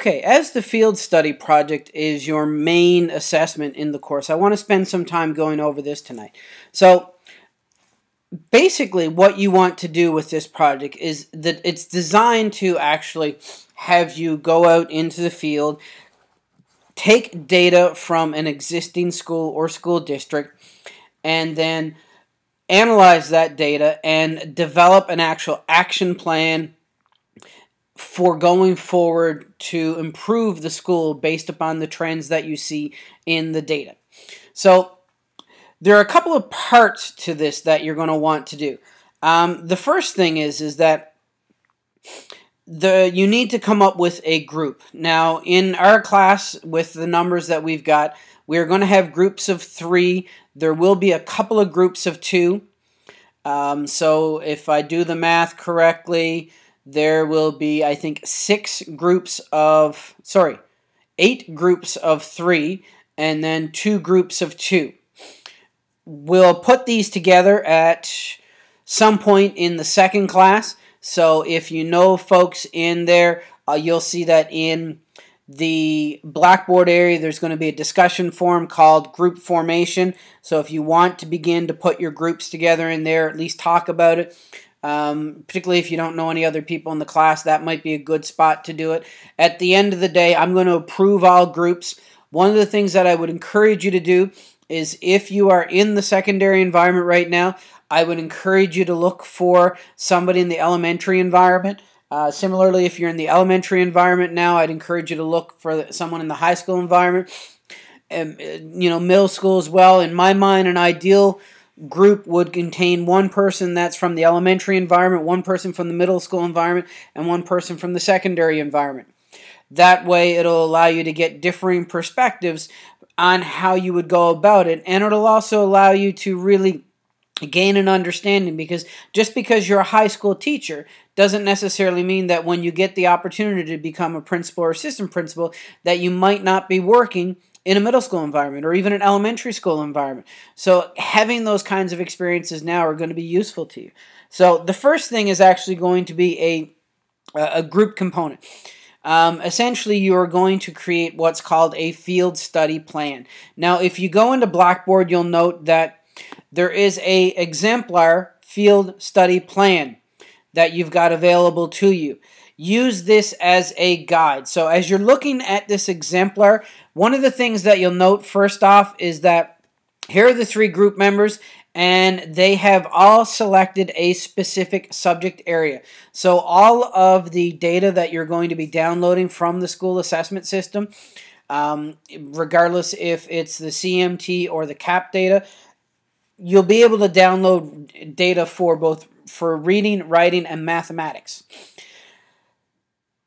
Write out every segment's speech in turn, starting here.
Okay, as the field study project is your main assessment in the course, I want to spend some time going over this tonight. So, basically what you want to do with this project is that it's designed to actually have you go out into the field, take data from an existing school or school district, and then analyze that data and develop an actual action plan for going forward to improve the school based upon the trends that you see in the data. So there are a couple of parts to this that you're going to want to do. Um, the first thing is is that the you need to come up with a group. Now, in our class, with the numbers that we've got, we are going to have groups of three. There will be a couple of groups of two. Um, so if I do the math correctly, there will be, I think, six groups of, sorry, eight groups of three, and then two groups of two. We'll put these together at some point in the second class. So if you know folks in there, uh, you'll see that in the Blackboard area, there's going to be a discussion forum called Group Formation. So if you want to begin to put your groups together in there, at least talk about it, um, particularly if you don't know any other people in the class, that might be a good spot to do it. At the end of the day, I'm going to approve all groups. One of the things that I would encourage you to do is if you are in the secondary environment right now, I would encourage you to look for somebody in the elementary environment. Uh, similarly, if you're in the elementary environment now, I'd encourage you to look for someone in the high school environment. And, uh, you know, middle school as well. In my mind, an ideal group would contain one person that's from the elementary environment, one person from the middle school environment, and one person from the secondary environment. That way, it'll allow you to get differing perspectives on how you would go about it. And it'll also allow you to really gain an understanding because just because you're a high school teacher doesn't necessarily mean that when you get the opportunity to become a principal or assistant principal that you might not be working in a middle school environment or even an elementary school environment. So having those kinds of experiences now are going to be useful to you. So the first thing is actually going to be a a group component. Um, essentially, you are going to create what's called a field study plan. Now, if you go into Blackboard, you'll note that there is a exemplar field study plan that you've got available to you. Use this as a guide. So as you're looking at this exemplar, one of the things that you'll note first off is that here are the three group members and they have all selected a specific subject area. So all of the data that you're going to be downloading from the school assessment system, um, regardless if it's the CMT or the CAP data, you'll be able to download data for both for reading, writing, and mathematics.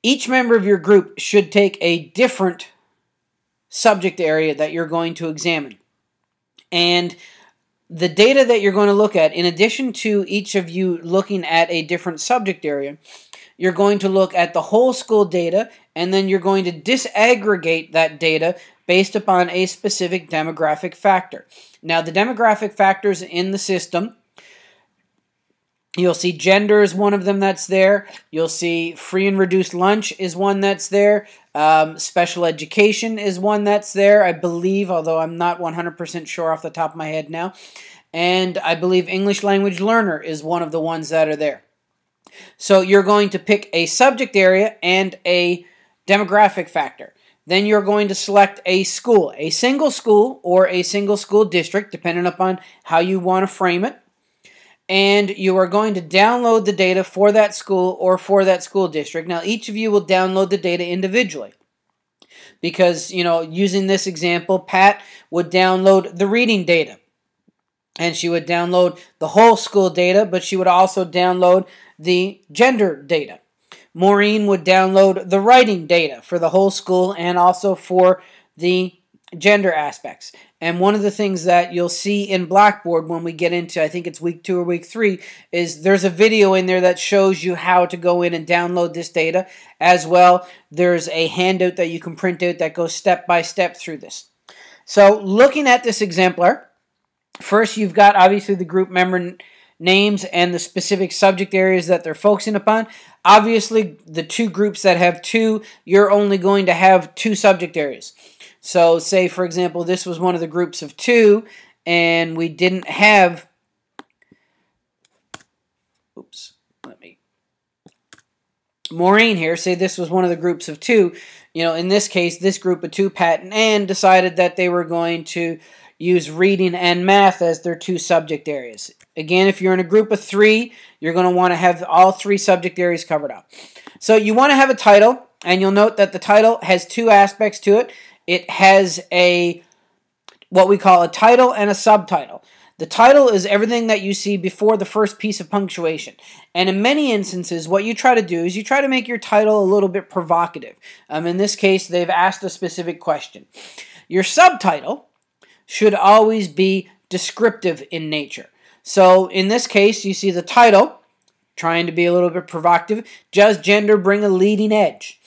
Each member of your group should take a different subject area that you're going to examine. And the data that you're going to look at, in addition to each of you looking at a different subject area, you're going to look at the whole school data and then you're going to disaggregate that data based upon a specific demographic factor. Now, the demographic factors in the system, you'll see gender is one of them that's there. You'll see free and reduced lunch is one that's there. Um, special education is one that's there, I believe, although I'm not 100% sure off the top of my head now. And I believe English language learner is one of the ones that are there. So you're going to pick a subject area and a demographic factor. Then you're going to select a school, a single school or a single school district, depending upon how you want to frame it. And you are going to download the data for that school or for that school district. Now, each of you will download the data individually. Because, you know, using this example, Pat would download the reading data. And she would download the whole school data, but she would also download the gender data. Maureen would download the writing data for the whole school and also for the gender aspects. And one of the things that you'll see in Blackboard when we get into, I think it's week two or week three, is there's a video in there that shows you how to go in and download this data. As well, there's a handout that you can print out that goes step by step through this. So looking at this exemplar, first you've got obviously the group member names and the specific subject areas that they're focusing upon. Obviously, the two groups that have two, you're only going to have two subject areas. So, say, for example, this was one of the groups of two, and we didn't have. Oops, let me. Maureen here, say this was one of the groups of two. You know, in this case, this group of two, Pat and Ann, decided that they were going to use reading and math as their two subject areas. Again, if you're in a group of three, you're going to want to have all three subject areas covered up. So you want to have a title, and you'll note that the title has two aspects to it. It has a what we call a title and a subtitle. The title is everything that you see before the first piece of punctuation. And in many instances, what you try to do is you try to make your title a little bit provocative. Um, in this case, they've asked a specific question. Your subtitle should always be descriptive in nature. So in this case, you see the title, trying to be a little bit provocative, Does Gender Bring a Leading Edge?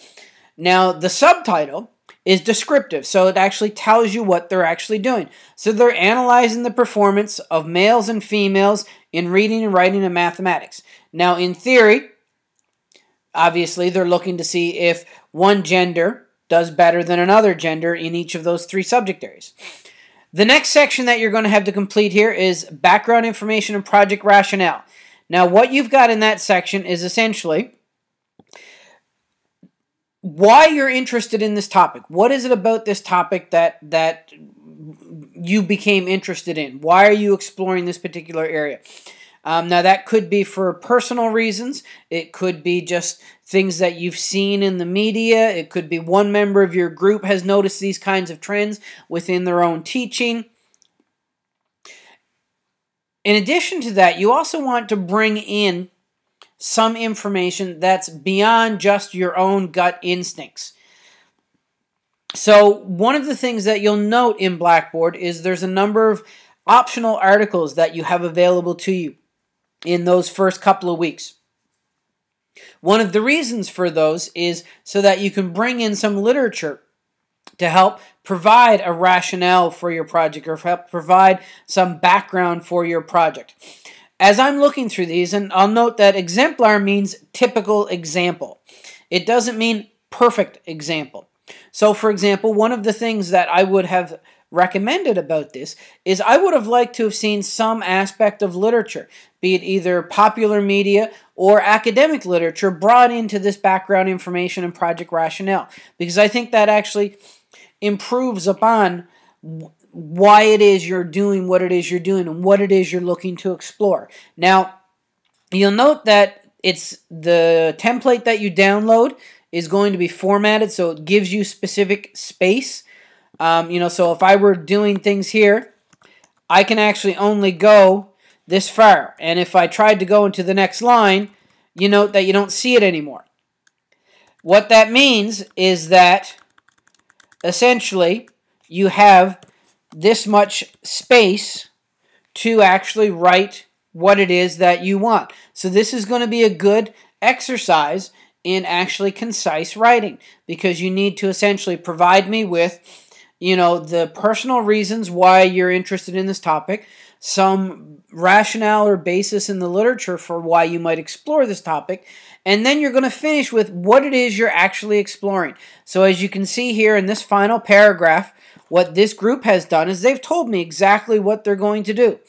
Now, the subtitle is descriptive, so it actually tells you what they're actually doing. So they're analyzing the performance of males and females in reading and writing and mathematics. Now, in theory, obviously, they're looking to see if one gender does better than another gender in each of those three subject areas. The next section that you're going to have to complete here is background information and project rationale. Now, what you've got in that section is essentially why you're interested in this topic. What is it about this topic that that you became interested in? Why are you exploring this particular area? Um, now, that could be for personal reasons. It could be just things that you've seen in the media. It could be one member of your group has noticed these kinds of trends within their own teaching. In addition to that, you also want to bring in some information that's beyond just your own gut instincts. So, one of the things that you'll note in Blackboard is there's a number of optional articles that you have available to you in those first couple of weeks. One of the reasons for those is so that you can bring in some literature to help provide a rationale for your project or help provide some background for your project. As I'm looking through these, and I'll note that exemplar means typical example. It doesn't mean perfect example. So, for example, one of the things that I would have recommended about this is I would have liked to have seen some aspect of literature, be it either popular media or academic literature, brought into this background information and project rationale, because I think that actually improves upon why it is you're doing what it is you're doing and what it is you're looking to explore. Now, you'll note that it's the template that you download is going to be formatted so it gives you specific space um, you know, so if I were doing things here, I can actually only go this far. And if I tried to go into the next line, you note that you don't see it anymore. What that means is that essentially you have this much space to actually write what it is that you want. So this is going to be a good exercise in actually concise writing because you need to essentially provide me with you know, the personal reasons why you're interested in this topic, some rationale or basis in the literature for why you might explore this topic, and then you're going to finish with what it is you're actually exploring. So, as you can see here in this final paragraph, what this group has done is they've told me exactly what they're going to do.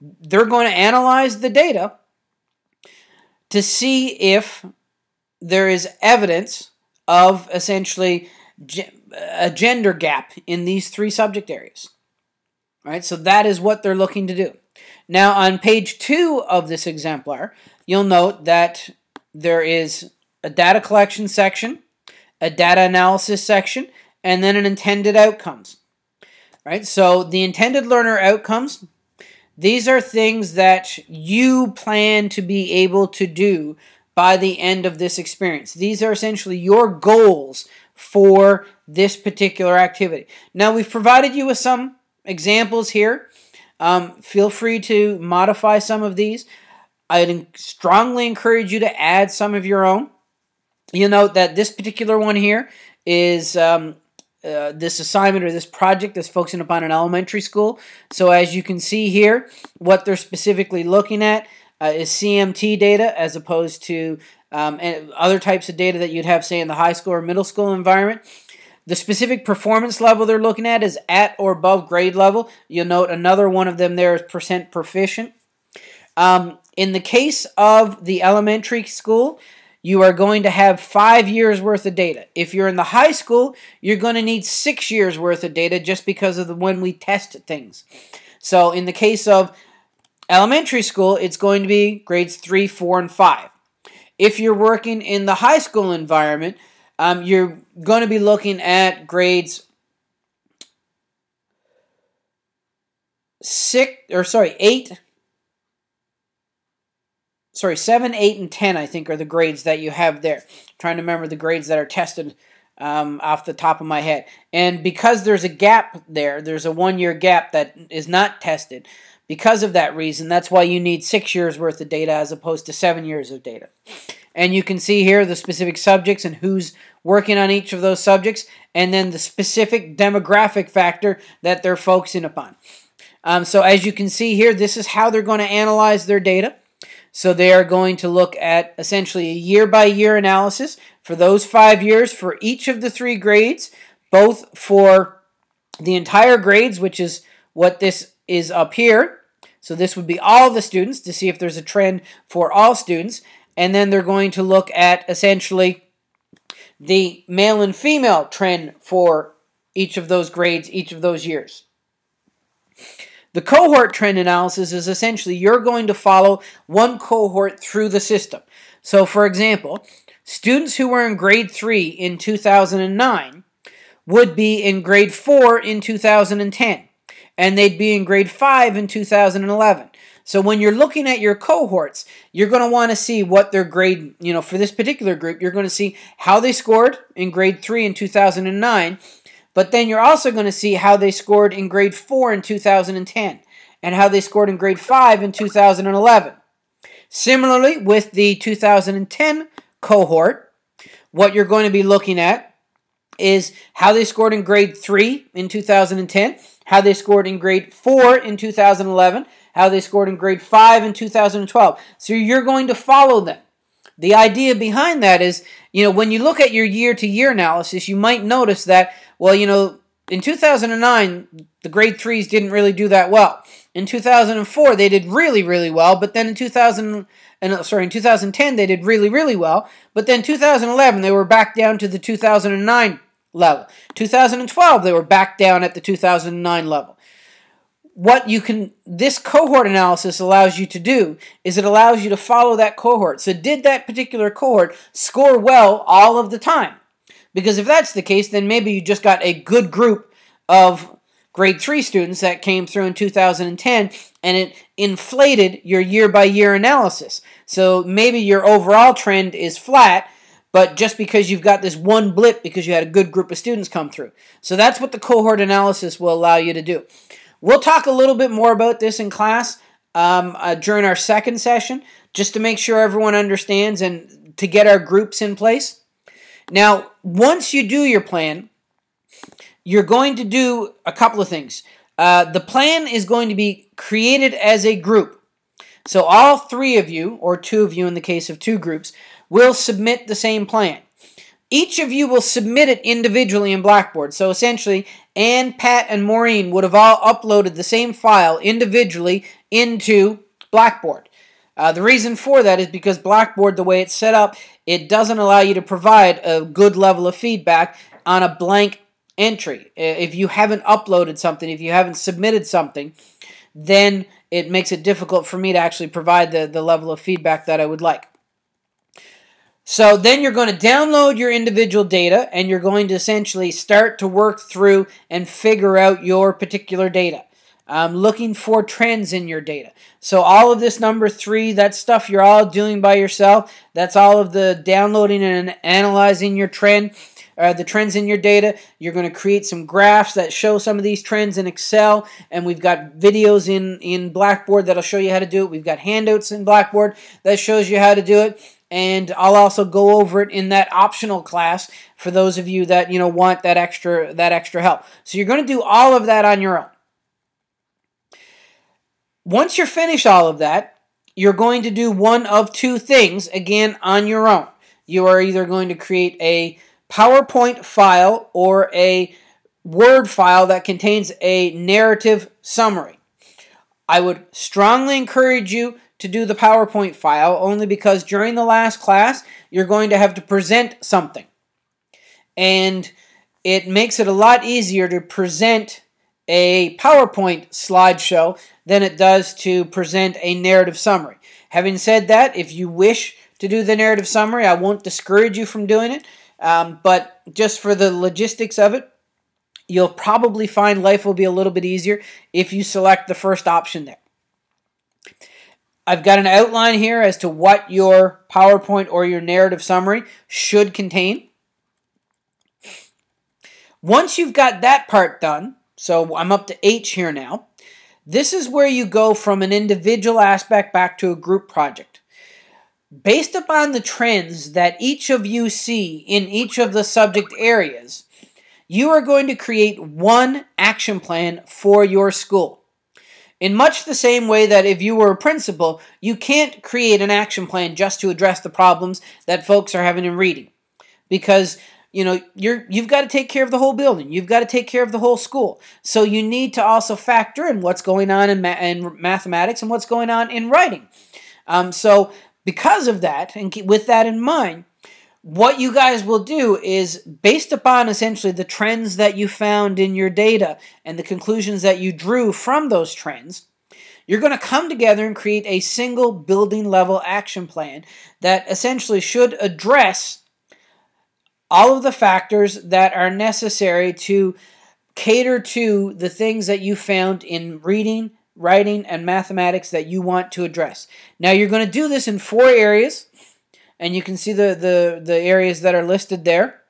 They're going to analyze the data to see if there is evidence of essentially a gender gap in these three subject areas. All right, so that is what they're looking to do. Now, on page two of this exemplar, you'll note that there is a data collection section, a data analysis section, and then an intended outcomes. Right? so the intended learner outcomes, these are things that you plan to be able to do by the end of this experience. These are essentially your goals for this particular activity. Now, we've provided you with some examples here. Um, feel free to modify some of these. I'd strongly encourage you to add some of your own. You'll note that this particular one here is um, uh, this assignment or this project that's focusing upon an elementary school. So as you can see here, what they're specifically looking at uh, is CMT data as opposed to um, other types of data that you'd have, say, in the high school or middle school environment. The specific performance level they're looking at is at or above grade level. You'll note another one of them there is percent proficient. Um, in the case of the elementary school, you are going to have five years worth of data. If you're in the high school, you're going to need six years worth of data just because of the when we test things. So in the case of elementary school, it's going to be grades three, four, and five. If you're working in the high school environment, um, you're going to be looking at grades six or sorry eight sorry, 7, 8, and 10, I think, are the grades that you have there. I'm trying to remember the grades that are tested um, off the top of my head. And because there's a gap there, there's a one year gap that is not tested. Because of that reason, that's why you need six years worth of data as opposed to seven years of data. And you can see here the specific subjects and who's working on each of those subjects, and then the specific demographic factor that they're focusing upon. Um, so as you can see here, this is how they're going to analyze their data. So they are going to look at essentially a year by year analysis for those five years for each of the three grades, both for the entire grades, which is what this is up here. So this would be all the students to see if there's a trend for all students. And then they're going to look at essentially the male and female trend for each of those grades, each of those years. The cohort trend analysis is essentially you're going to follow one cohort through the system. So, for example, students who were in grade 3 in 2009 would be in grade 4 in 2010, and they'd be in grade 5 in 2011. So when you're looking at your cohorts, you're going to want to see what their grade, you know, for this particular group, you're going to see how they scored in grade 3 in 2009 but then you're also going to see how they scored in grade 4 in 2010 and how they scored in grade 5 in 2011. Similarly, with the 2010 cohort, what you're going to be looking at is how they scored in grade 3 in 2010, how they scored in grade 4 in 2011, how they scored in grade 5 in 2012. So you're going to follow them. The idea behind that is, you know, when you look at your year to year analysis, you might notice that well, you know, in 2009, the grade threes didn't really do that well. In 2004, they did really, really well, but then in 2000 and uh, sorry, in 2010 they did really, really well, but then 2011 they were back down to the 2009 level. 2012 they were back down at the 2009 level. What you can this cohort analysis allows you to do is it allows you to follow that cohort. So did that particular cohort score well all of the time? Because if that's the case, then maybe you just got a good group of grade 3 students that came through in 2010 and it inflated your year by year analysis. So maybe your overall trend is flat, but just because you've got this one blip because you had a good group of students come through. So that's what the cohort analysis will allow you to do. We'll talk a little bit more about this in class um, uh, during our second session, just to make sure everyone understands and to get our groups in place. Now, once you do your plan, you're going to do a couple of things. Uh, the plan is going to be created as a group. So all three of you, or two of you in the case of two groups, will submit the same plan. Each of you will submit it individually in Blackboard. So essentially, Anne, Pat, and Maureen would have all uploaded the same file individually into Blackboard. Uh, the reason for that is because Blackboard, the way it's set up, it doesn't allow you to provide a good level of feedback on a blank entry. If you haven't uploaded something, if you haven't submitted something, then it makes it difficult for me to actually provide the, the level of feedback that I would like. So then you're going to download your individual data and you're going to essentially start to work through and figure out your particular data um, looking for trends in your data. So all of this number three, that stuff you're all doing by yourself. That's all of the downloading and analyzing your trend, uh, the trends in your data. You're going to create some graphs that show some of these trends in Excel, and we've got videos in in Blackboard that'll show you how to do it. We've got handouts in Blackboard that shows you how to do it. and I'll also go over it in that optional class for those of you that you know want that extra that extra help. So you're going to do all of that on your own. Once you're finished all of that, you're going to do one of two things again on your own. You are either going to create a PowerPoint file or a Word file that contains a narrative summary. I would strongly encourage you to do the PowerPoint file only because during the last class you're going to have to present something. And it makes it a lot easier to present a PowerPoint slideshow than it does to present a narrative summary. Having said that, if you wish to do the narrative summary, I won't discourage you from doing it, um, but just for the logistics of it, you'll probably find life will be a little bit easier if you select the first option there. I've got an outline here as to what your PowerPoint or your narrative summary should contain. Once you've got that part done, so I'm up to H here now, this is where you go from an individual aspect back to a group project. Based upon the trends that each of you see in each of the subject areas, you are going to create one action plan for your school. In much the same way that if you were a principal, you can't create an action plan just to address the problems that folks are having in reading. Because you know you're you've got to take care of the whole building. You've got to take care of the whole school. So you need to also factor in what's going on in, ma- in mathematics and what's going on in writing. Um, so because of that and with that in mind what you guys will do is based upon essentially the trends that you found in your data and the conclusions that you drew from those trends, you're going to come together and create a single building level action plan that essentially should address all of the factors that are necessary to cater to the things that you found in reading, writing, and mathematics that you want to address. Now, you're going to do this in four areas and you can see the, the, the areas that are listed there.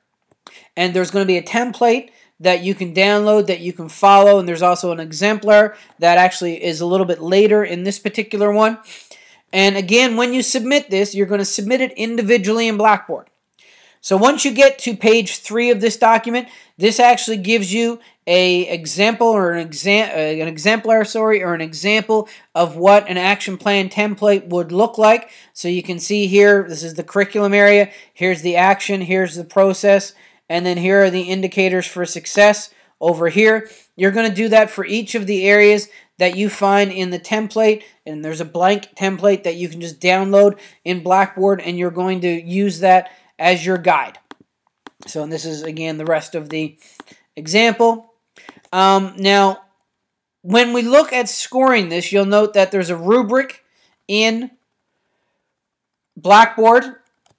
And there's going to be a template that you can download that you can follow and there's also an exemplar that actually is a little bit later in this particular one. And again, when you submit this, you're going to submit it individually in Blackboard. So once you get to page three of this document, this actually gives you a example or an exam uh, an exemplar sorry or an example of what an action plan template would look like. So you can see here this is the curriculum area. Here's the action here's the process and then here are the indicators for success. Over here you're going to do that for each of the areas that you find in the template and there's a blank template that you can just download in Blackboard and you're going to use that as your guide so and this is again the rest of the example um, now, when we look at scoring this, you'll note that there's a rubric in Blackboard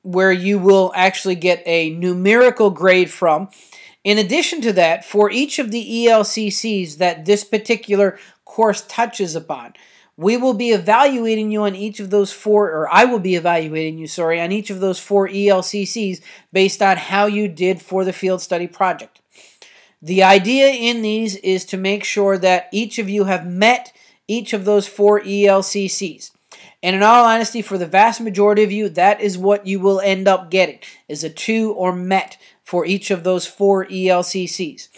where you will actually get a numerical grade from. In addition to that, for each of the ELCCs that this particular course touches upon, we will be evaluating you on each of those four, or I will be evaluating you, sorry, on each of those four ELCCs based on how you did for the field study project. The idea in these is to make sure that each of you have met each of those four ELCCs. And in all honesty, for the vast majority of you, that is what you will end up getting, is a 2 or met for each of those four ELCCs.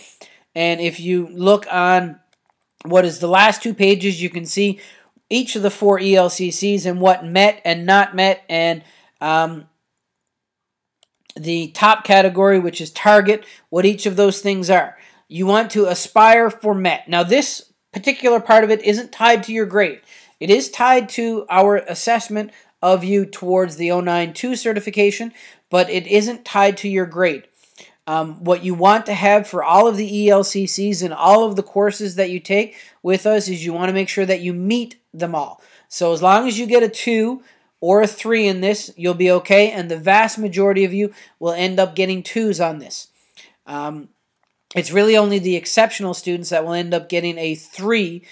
And if you look on what is the last two pages, you can see each of the four ELCCs and what met and not met and um, the top category, which is target, what each of those things are. You want to aspire for MET. Now, this particular part of it isn't tied to your grade. It is tied to our assessment of you towards the 092 certification, but it isn't tied to your grade. Um, what you want to have for all of the ELCCs and all of the courses that you take with us is you want to make sure that you meet them all. So as long as you get a 2 or a 3 in this, you'll be okay, and the vast majority of you will end up getting 2s on this. Um, it's really only the exceptional students that will end up getting a 3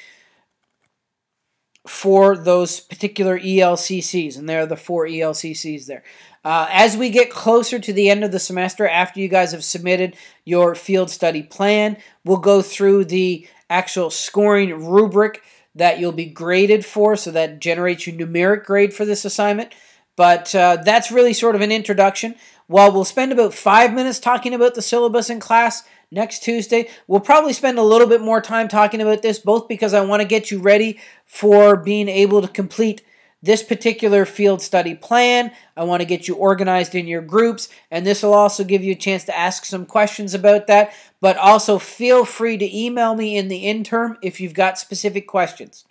for those particular ELCCs, and there are the four ELCCs there. Uh, as we get closer to the end of the semester, after you guys have submitted your field study plan, we'll go through the actual scoring rubric that you'll be graded for, so that generates your numeric grade for this assignment. But uh, that's really sort of an introduction. While we'll spend about five minutes talking about the syllabus in class next Tuesday, we'll probably spend a little bit more time talking about this, both because I want to get you ready for being able to complete this particular field study plan. I want to get you organized in your groups, and this will also give you a chance to ask some questions about that. But also feel free to email me in the interim if you've got specific questions.